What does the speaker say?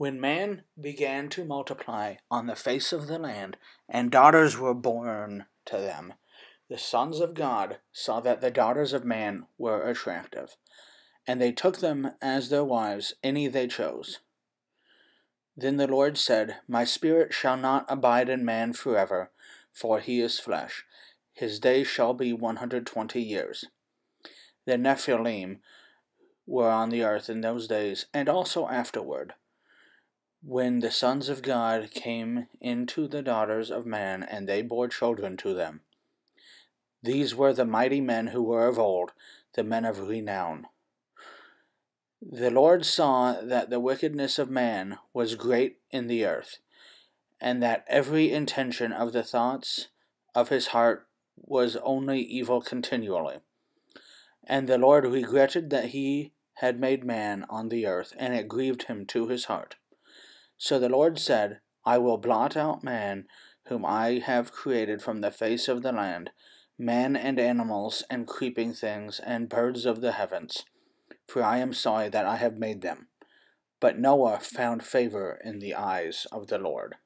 When man began to multiply on the face of the land, and daughters were born to them, the sons of God saw that the daughters of man were attractive, and they took them as their wives, any they chose. Then the Lord said, My spirit shall not abide in man forever, for he is flesh. His days shall be one hundred twenty years. The Nephilim were on the earth in those days, and also afterward, when the sons of God came into the daughters of man, and they bore children to them. These were the mighty men who were of old, the men of renown. The Lord saw that the wickedness of man was great in the earth, and that every intention of the thoughts of his heart was only evil continually. And the Lord regretted that he had made man on the earth, and it grieved him to his heart. So the Lord said, I will blot out man, whom I have created from the face of the land, man and animals, and creeping things, and birds of the heavens for I am sorry that I have made them. But Noah found favor in the eyes of the Lord.